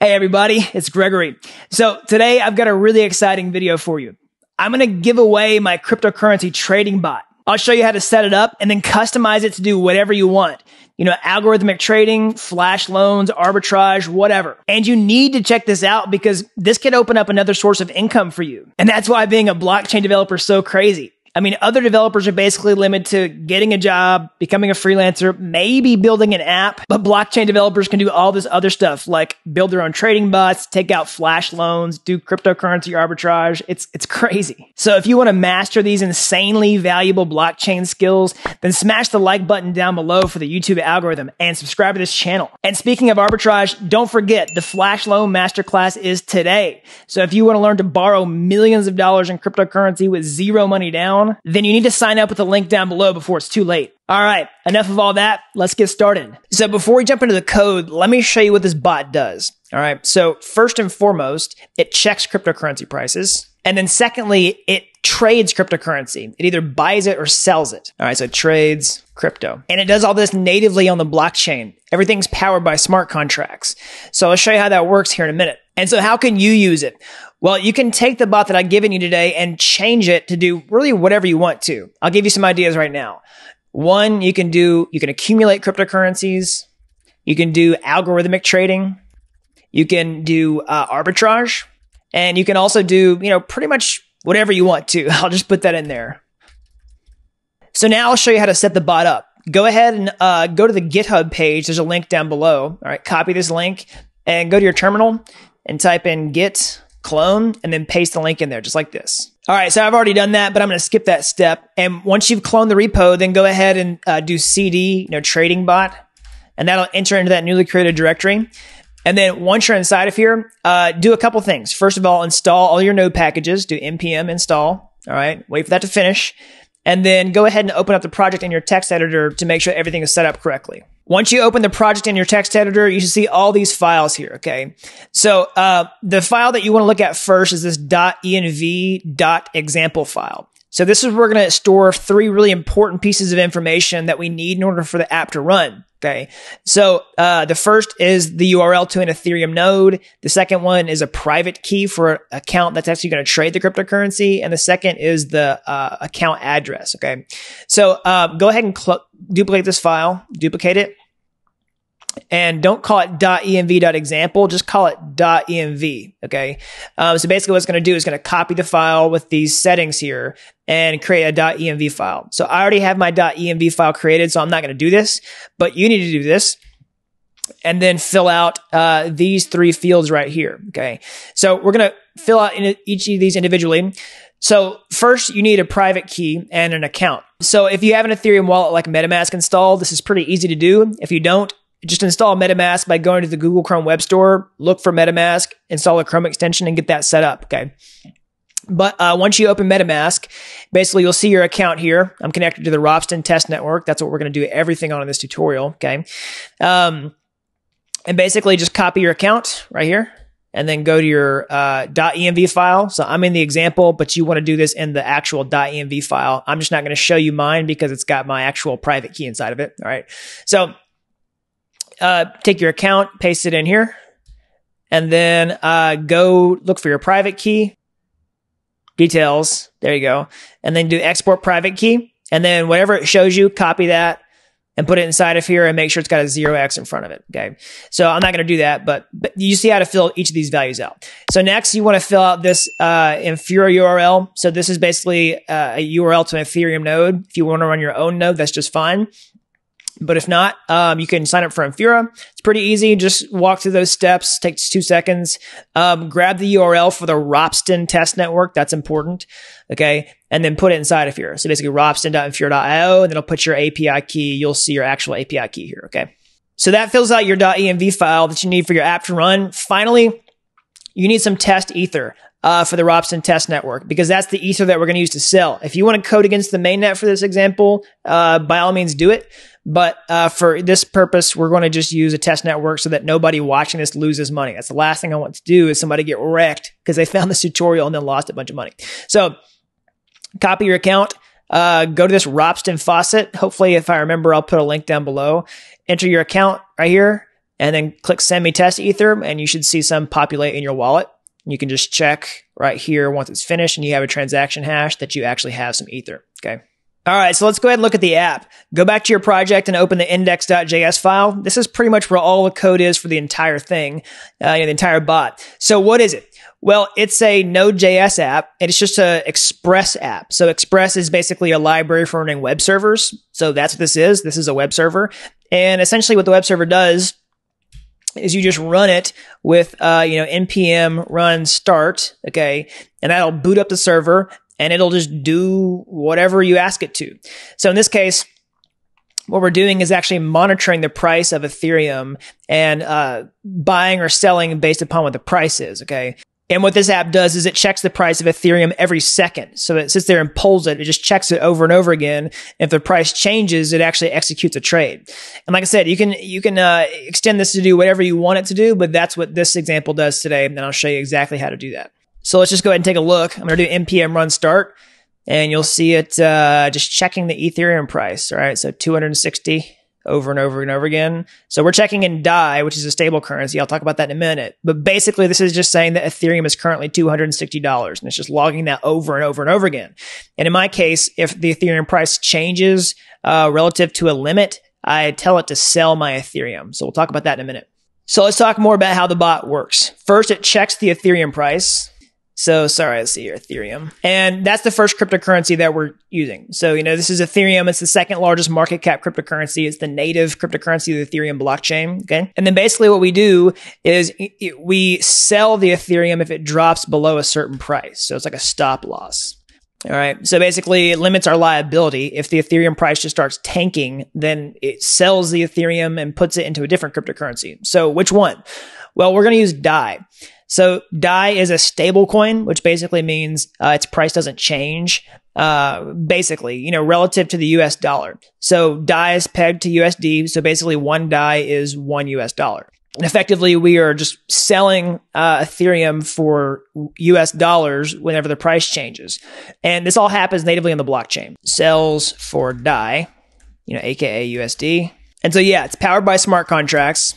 Hey everybody, it's Gregory. So today I've got a really exciting video for you. I'm going to give away my cryptocurrency trading bot. I'll show you how to set it up and then customize it to do whatever you want. You know, algorithmic trading, flash loans, arbitrage, whatever. And you need to check this out because this could open up another source of income for you. And that's why being a blockchain developer is so crazy. I mean, other developers are basically limited to getting a job, becoming a freelancer, maybe building an app, but blockchain developers can do all this other stuff like build their own trading bots, take out flash loans, do cryptocurrency arbitrage. It's, it's crazy. So if you want to master these insanely valuable blockchain skills, then smash the like button down below for the YouTube algorithm and subscribe to this channel. And speaking of arbitrage, don't forget the flash loan masterclass is today. So if you want to learn to borrow millions of dollars in cryptocurrency with zero money down, then you need to sign up with the link down below before it's too late. All right, enough of all that. Let's get started. So before we jump into the code, let me show you what this bot does. All right, so first and foremost, it checks cryptocurrency prices. And then secondly, it trades cryptocurrency. It either buys it or sells it. All right, so it trades crypto. And it does all this natively on the blockchain. Everything's powered by smart contracts. So I'll show you how that works here in a minute. And so how can you use it? Well, you can take the bot that I've given you today and change it to do really whatever you want to. I'll give you some ideas right now. One, you can do, you can accumulate cryptocurrencies. You can do algorithmic trading. You can do uh, arbitrage and you can also do, you know, pretty much whatever you want to. I'll just put that in there. So now I'll show you how to set the bot up. Go ahead and uh, go to the GitHub page. There's a link down below. All right, copy this link and go to your terminal and type in git clone, and then paste the link in there, just like this. All right, so I've already done that, but I'm going to skip that step. And once you've cloned the repo, then go ahead and uh, do cd, you know, trading bot, and that'll enter into that newly created directory. And then once you're inside of here, uh, do a couple things. First of all, install all your node packages. Do npm install. All right, wait for that to finish. And then go ahead and open up the project in your text editor to make sure everything is set up correctly. Once you open the project in your text editor, you should see all these files here. Okay. So, uh, the file that you want to look at first is this .env .example file. So this is where we're going to store three really important pieces of information that we need in order for the app to run. Okay. So, uh, the first is the URL to an Ethereum node. The second one is a private key for an account that's actually going to trade the cryptocurrency. And the second is the, uh, account address. Okay. So, uh, go ahead and duplicate this file, duplicate it and don't call it .env.example, just call it .env. Okay. Um, so basically what it's going to do is going to copy the file with these settings here and create a .env file. So I already have my .env file created, so I'm not going to do this, but you need to do this and then fill out uh, these three fields right here. Okay. So we're going to fill out each of these individually. So first you need a private key and an account. So if you have an Ethereum wallet like MetaMask installed, this is pretty easy to do. If you don't, just install MetaMask by going to the Google Chrome Web Store, look for MetaMask, install a Chrome extension, and get that set up. Okay. But uh, once you open MetaMask, basically you'll see your account here. I'm connected to the Ropsten test network. That's what we're going to do everything on in this tutorial. Okay. Um, and basically just copy your account right here and then go to your uh, .env file. So I'm in the example, but you want to do this in the actual .env file. I'm just not going to show you mine because it's got my actual private key inside of it. All right. So uh, take your account, paste it in here, and then uh, go look for your private key details. There you go. And then do export private key. And then whatever it shows you, copy that and put it inside of here and make sure it's got a zero X in front of it. Okay. So I'm not going to do that, but, but you see how to fill each of these values out. So next you want to fill out this, uh, Infura URL. So this is basically uh, a URL to an Ethereum node. If you want to run your own node, that's just fine. But if not, um, you can sign up for Infura. It's pretty easy. Just walk through those steps. Takes two seconds. Um, grab the URL for the Ropsten test network. That's important. Okay. And then put it inside of here. So basically ropsten.infura.io and then I'll put your API key. You'll see your actual API key here. Okay. So that fills out your .env file that you need for your app to run. Finally, you need some test ether uh, for the Ropsten test network because that's the ether that we're going to use to sell. If you want to code against the mainnet for this example, uh, by all means do it. But uh, for this purpose, we're going to just use a test network so that nobody watching this loses money. That's the last thing I want to do is somebody get wrecked because they found this tutorial and then lost a bunch of money. So copy your account. Uh, go to this Ropsten faucet. Hopefully, if I remember, I'll put a link down below. Enter your account right here and then click send me test ether and you should see some populate in your wallet. You can just check right here once it's finished and you have a transaction hash that you actually have some ether. Okay. All right, so let's go ahead and look at the app. Go back to your project and open the index.js file. This is pretty much where all the code is for the entire thing, uh, you know, the entire bot. So what is it? Well, it's a Node.js app and it's just a Express app. So Express is basically a library for running web servers. So that's what this is. This is a web server. And essentially what the web server does is you just run it with, uh, you know, npm run start. Okay. And that'll boot up the server and it'll just do whatever you ask it to. So in this case, what we're doing is actually monitoring the price of Ethereum and uh, buying or selling based upon what the price is. Okay. And what this app does is it checks the price of Ethereum every second. So it sits there and pulls it. It just checks it over and over again. If the price changes, it actually executes a trade. And like I said, you can, you can, uh, extend this to do whatever you want it to do, but that's what this example does today. And then I'll show you exactly how to do that. So let's just go ahead and take a look. I'm going to do npm run start and you'll see it, uh, just checking the Ethereum price. All right. So 260 over and over and over again. So we're checking in DAI, which is a stable currency. I'll talk about that in a minute. But basically, this is just saying that Ethereum is currently $260 and it's just logging that over and over and over again. And in my case, if the Ethereum price changes, uh, relative to a limit, I tell it to sell my Ethereum. So we'll talk about that in a minute. So let's talk more about how the bot works. First, it checks the Ethereum price. So sorry, let's see here, Ethereum. And that's the first cryptocurrency that we're using. So, you know, this is Ethereum. It's the second largest market cap cryptocurrency. It's the native cryptocurrency of the Ethereum blockchain. Okay. And then basically what we do is we sell the Ethereum if it drops below a certain price. So it's like a stop loss. All right. So basically it limits our liability. If the Ethereum price just starts tanking, then it sells the Ethereum and puts it into a different cryptocurrency. So which one? Well, we're going to use DAI. So DAI is a stable coin, which basically means uh, its price doesn't change. Uh, basically, you know, relative to the US dollar. So DAI is pegged to USD. So basically one DAI is one US dollar. And effectively, we are just selling uh, Ethereum for US dollars whenever the price changes. And this all happens natively on the blockchain. Sells for DAI, you know, AKA USD. And so, yeah, it's powered by smart contracts.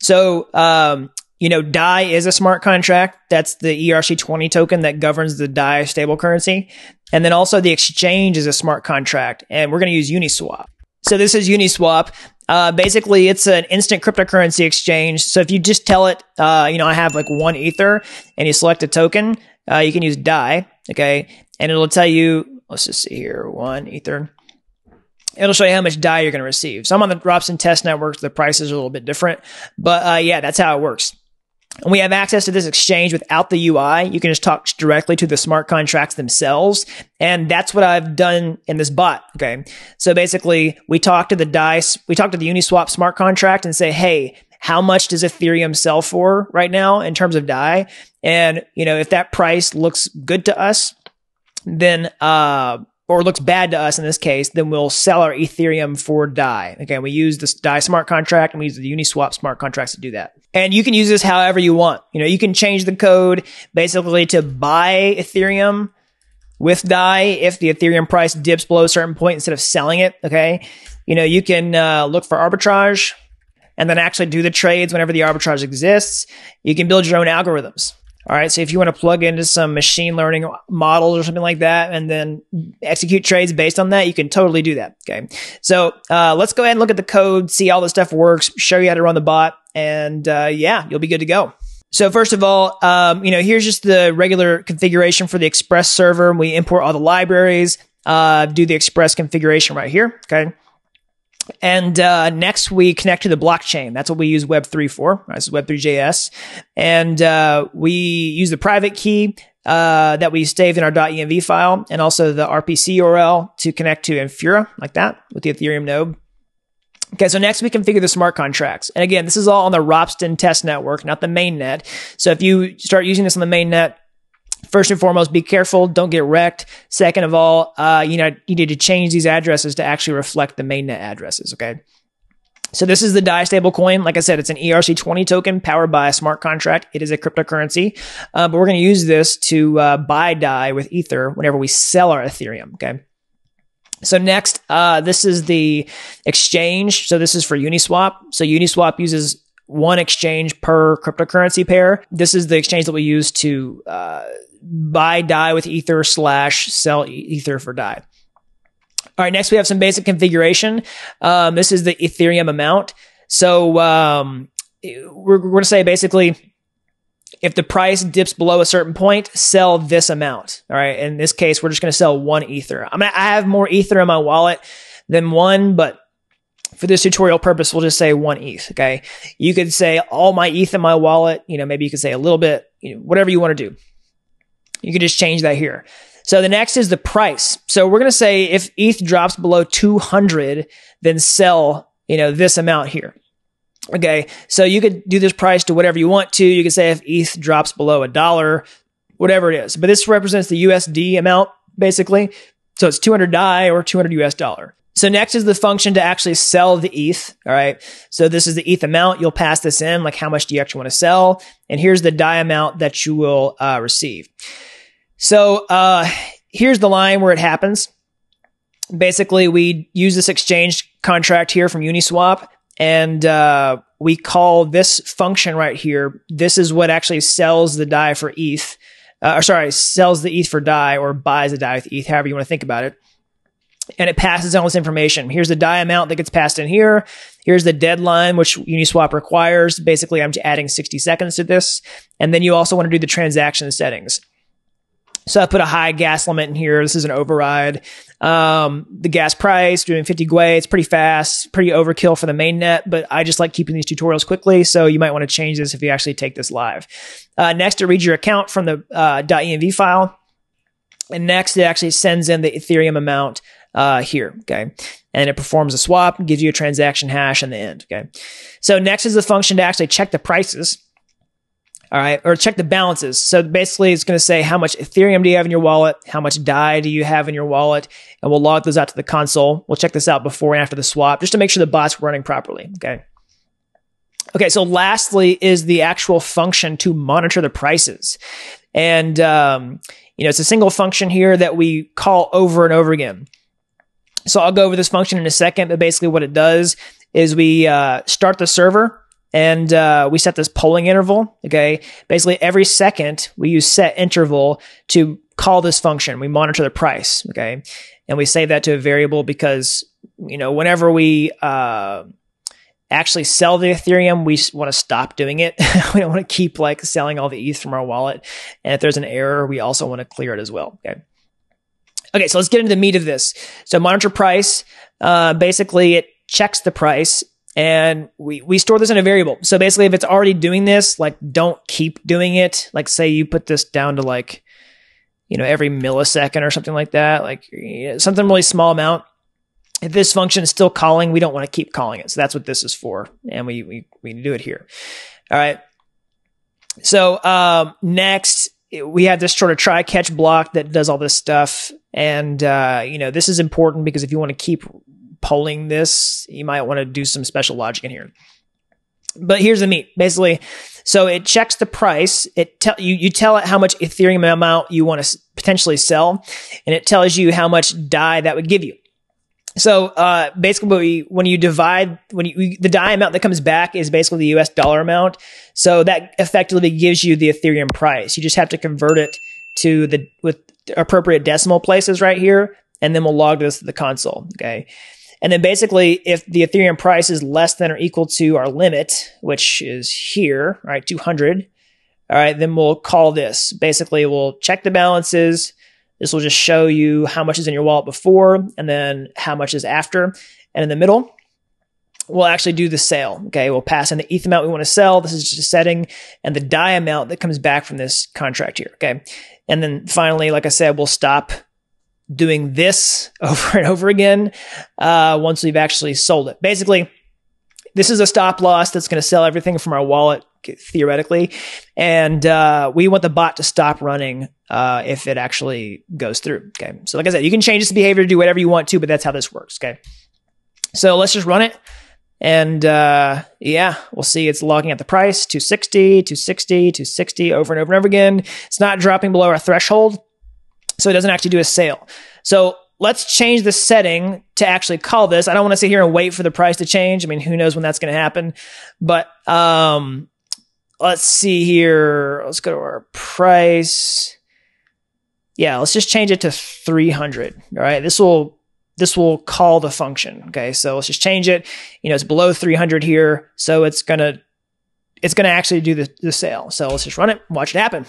So, um, you know, DAI is a smart contract. That's the ERC20 token that governs the DAI stable currency. And then also the exchange is a smart contract. And we're going to use Uniswap. So this is Uniswap. Uh, basically, it's an instant cryptocurrency exchange. So if you just tell it, uh, you know, I have like one Ether and you select a token, uh, you can use DAI. Okay. And it'll tell you, let's just see here, one Ether it'll show you how much DAI you're going to receive. So I'm on the Ropsten test networks, the prices are a little bit different, but uh, yeah, that's how it works. And we have access to this exchange without the UI. You can just talk directly to the smart contracts themselves. And that's what I've done in this bot. Okay. So basically we talk to the DICE, we talk to the Uniswap smart contract and say, Hey, how much does Ethereum sell for right now in terms of DAI? And, you know, if that price looks good to us, then, uh, or looks bad to us in this case, then we'll sell our Ethereum for DAI. Again, we use this DAI smart contract and we use the Uniswap smart contracts to do that. And you can use this however you want. You know, you can change the code basically to buy Ethereum with DAI if the Ethereum price dips below a certain point instead of selling it. Okay. You know, you can uh, look for arbitrage and then actually do the trades whenever the arbitrage exists. You can build your own algorithms. All right. So if you want to plug into some machine learning models or something like that and then execute trades based on that, you can totally do that. Okay. So, uh, let's go ahead and look at the code, see all the stuff works, show you how to run the bot. And, uh, yeah, you'll be good to go. So first of all, um, you know, here's just the regular configuration for the Express server. We import all the libraries, uh, do the Express configuration right here. Okay. And uh, next, we connect to the blockchain. That's what we use Web3 for. This is Web3JS. And uh, we use the private key uh, that we saved in our .env file and also the RPC URL to connect to Infura, like that, with the Ethereum node. Okay, so next we configure the smart contracts. And again, this is all on the Ropsten test network, not the mainnet. So if you start using this on the mainnet, First and foremost, be careful. Don't get wrecked. Second of all, uh, you know, you need to change these addresses to actually reflect the mainnet addresses. Okay. So this is the DAI stablecoin. Like I said, it's an ERC20 token powered by a smart contract. It is a cryptocurrency, uh, but we're going to use this to uh, buy DAI with Ether whenever we sell our Ethereum. Okay. So next, uh, this is the exchange. So this is for Uniswap. So Uniswap uses one exchange per cryptocurrency pair. This is the exchange that we use to uh, buy DAI with Ether slash sell Ether for DAI. All right, next we have some basic configuration. Um, this is the Ethereum amount. So um, we're, we're going to say basically if the price dips below a certain point, sell this amount. All right. In this case, we're just going to sell one Ether. I'm mean, I have more Ether in my wallet than one, but for this tutorial purpose, we'll just say one ETH. Okay. You could say all my ETH in my wallet. You know, maybe you could say a little bit, you know, whatever you want to do. You can just change that here. So the next is the price. So we're going to say if ETH drops below 200, then sell, you know, this amount here. Okay. So you could do this price to whatever you want to. You could say if ETH drops below a dollar, whatever it is. But this represents the USD amount, basically. So it's 200 DAI or 200 US dollar. So next is the function to actually sell the ETH. All right. So this is the ETH amount. You'll pass this in, like how much do you actually want to sell? And here's the DAI amount that you will uh, receive. So uh, here's the line where it happens. Basically, we use this exchange contract here from Uniswap and uh, we call this function right here. This is what actually sells the DAI for ETH. Uh, or sorry, sells the ETH for DAI or buys the DAI with ETH, however you want to think about it. And it passes all this information. Here's the DAI amount that gets passed in here. Here's the deadline, which Uniswap requires. Basically, I'm adding 60 seconds to this. And then you also want to do the transaction settings. So I put a high gas limit in here. This is an override. Um, the gas price doing 50 gwei. It's pretty fast, pretty overkill for the mainnet, but I just like keeping these tutorials quickly. So you might want to change this if you actually take this live. Uh, next, it reads your account from the uh, .env file. And next, it actually sends in the Ethereum amount uh, here. Okay. And it performs a swap, and gives you a transaction hash in the end. Okay. So next is the function to actually check the prices. All right. Or check the balances. So basically it's going to say how much Ethereum do you have in your wallet? How much DAI do you have in your wallet? And we'll log those out to the console. We'll check this out before and after the swap just to make sure the bot's running properly. Okay. Okay. So lastly is the actual function to monitor the prices. And, um, you know, it's a single function here that we call over and over again. So I'll go over this function in a second, but basically what it does is we uh, start the server and uh, we set this polling interval. Okay, basically every second we use set interval to call this function. We monitor the price. Okay, and we save that to a variable because you know whenever we uh, actually sell the Ethereum, we want to stop doing it. we don't want to keep like selling all the ETH from our wallet. And if there's an error, we also want to clear it as well. Okay. Okay, so let's get into the meat of this. So monitor price, uh, basically it checks the price and we, we store this in a variable. So basically, if it's already doing this, like don't keep doing it. Like say you put this down to like, you know, every millisecond or something like that, like something really small amount. If this function is still calling, we don't want to keep calling it. So that's what this is for. And we, we, we do it here. All right. So, um, next we have this sort of try catch block that does all this stuff. And, uh, you know, this is important because if you want to keep polling this, you might want to do some special logic in here. But here's the meat. Basically, so it checks the price. It tell you you tell it how much Ethereum amount you want to potentially sell, and it tells you how much DAI that would give you. So uh, basically, when you divide when you the DAI amount that comes back is basically the U.S. dollar amount. So that effectively gives you the Ethereum price. You just have to convert it to the with appropriate decimal places right here, and then we'll log this to the console. Okay. And then basically, if the Ethereum price is less than or equal to our limit, which is here, right, 200, all right, then we'll call this. Basically, we'll check the balances. This will just show you how much is in your wallet before and then how much is after. And in the middle, we'll actually do the sale. Okay. We'll pass in the ETH amount we want to sell. This is just a setting and the DAI amount that comes back from this contract here. Okay. And then finally, like I said, we'll stop doing this over and over again uh, once we've actually sold it. Basically, this is a stop loss that's going to sell everything from our wallet theoretically, and uh, we want the bot to stop running uh, if it actually goes through. Okay, so like I said, you can change its behavior to do whatever you want to, but that's how this works. Okay, so let's just run it. And uh, yeah, we'll see it's logging at the price 260, 260, 260 over and over and over again. It's not dropping below our threshold. So it doesn't actually do a sale. So let's change the setting to actually call this. I don't want to sit here and wait for the price to change. I mean, who knows when that's going to happen, but, um, let's see here. Let's go to our price. Yeah, let's just change it to 300. All right. This will, this will call the function. Okay. So let's just change it. You know, it's below 300 here. So it's going to, it's going to actually do the, the sale. So let's just run it, watch it happen.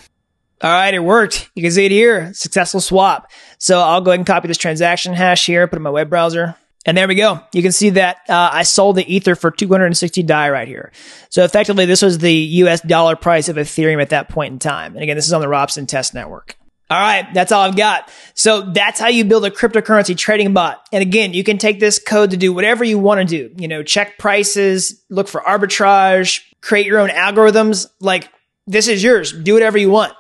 All right, it worked. You can see it here. Successful swap. So I'll go ahead and copy this transaction hash here, put it in my web browser. And there we go. You can see that uh, I sold the Ether for 260 DAI right here. So effectively, this was the US dollar price of Ethereum at that point in time. And again, this is on the Ropsten test network. All right, that's all I've got. So that's how you build a cryptocurrency trading bot. And again, you can take this code to do whatever you want to do. You know, check prices, look for arbitrage, create your own algorithms. Like this is yours. Do whatever you want.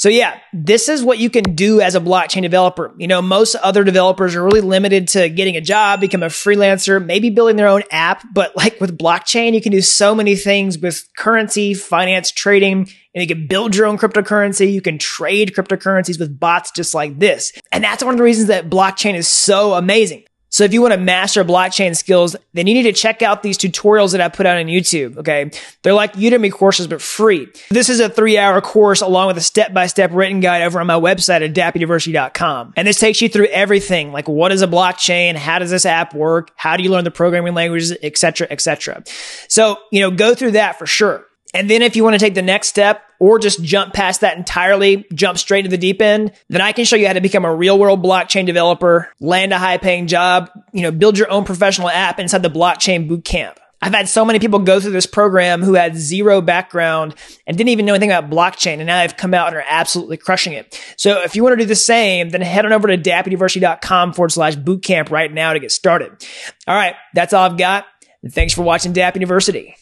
So yeah, this is what you can do as a blockchain developer. You know, most other developers are really limited to getting a job, become a freelancer, maybe building their own app. But like with blockchain, you can do so many things with currency, finance, trading, and you can build your own cryptocurrency. You can trade cryptocurrencies with bots just like this. And that's one of the reasons that blockchain is so amazing. So if you want to master blockchain skills, then you need to check out these tutorials that I put out on YouTube. Okay. They're like Udemy courses, but free. This is a three hour course along with a step by step written guide over on my website at dappuniversity.com. And this takes you through everything like what is a blockchain? How does this app work? How do you learn the programming languages, etc., etc. So, you know, go through that for sure. And then if you want to take the next step or just jump past that entirely, jump straight to the deep end, then I can show you how to become a real world blockchain developer, land a high paying job, you know, build your own professional app inside the blockchain bootcamp. I've had so many people go through this program who had zero background and didn't even know anything about blockchain. And now they've come out and are absolutely crushing it. So if you want to do the same, then head on over to dappuniversity.com forward slash bootcamp right now to get started. All right. That's all I've got. Thanks for watching Dapp University.